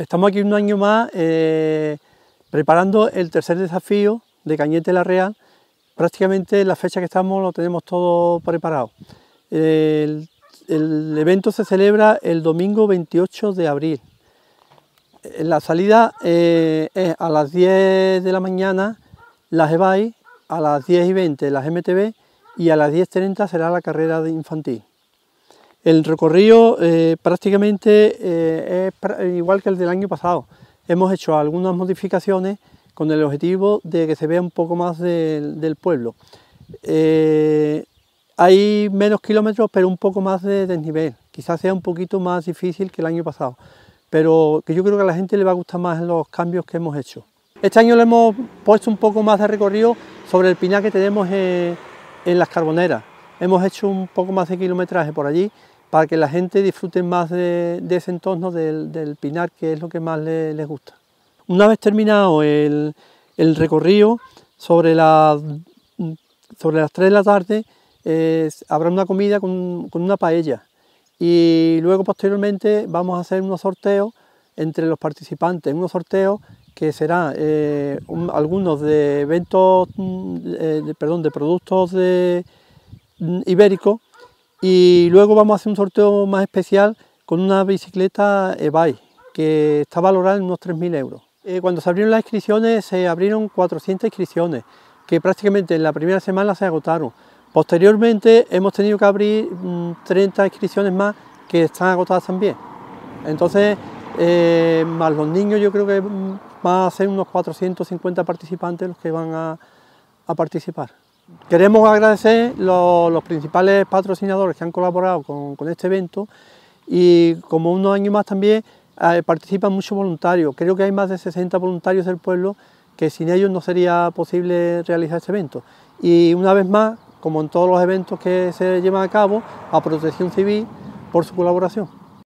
Estamos aquí un año más eh, preparando el tercer desafío de Cañete La Real. Prácticamente la fecha que estamos lo tenemos todo preparado. El, evento se celebra el domingo 28 de abril. La salida eh, es a las 10 de la mañana las EBAI, a las 10 y 20 las MTV y a las 10.30 será la carrera infantil. El recorrido eh, prácticamente eh, es igual que el del año pasado. Hemos hecho algunas modificaciones con el objetivo de que se vea un poco más del pueblo. Eh, hay menos kilómetros, pero un poco más de desnivel. Quizás sea un poquito más difícil que el año pasado, pero que yo creo que a la gente le va a gustar más los cambios que hemos hecho. Este año le hemos puesto un poco más de recorrido sobre el pinar que tenemos en las carboneras. Hemos hecho un poco más de kilometraje por allí para que la gente disfrute más de, ese entorno del, pinar, que es lo que más les gusta. Una vez terminado el, recorrido, sobre, sobre las 3 de la tarde habrá una comida con, una paella y luego posteriormente vamos a hacer unos sorteos entre los participantes, unos sorteos que serán eh, algunos de eventos, mm, eh, perdón, de productos de, ibéricos y luego vamos a hacer un sorteo más especial con una bicicleta e-bike que está valorada en unos 3.000 euros. Eh, cuando se abrieron las inscripciones se abrieron 400 inscripciones que prácticamente en la primera semana se agotaron. Posteriormente hemos tenido que abrir 30 mm, inscripciones más que están agotadas también. Entonces, eh, más los niños yo creo que mm, van a ser unos 450 participantes los que van a participar. Queremos agradecer los, los principales patrocinadores que han colaborado con, este evento y como unos años más también eh, participan muchos voluntarios. Creo que hay más de 60 voluntarios del pueblo que sin ellos no sería posible realizar este evento. Y una vez más, como en todos los eventos que se llevan a cabo, a Protección Civil por su colaboración.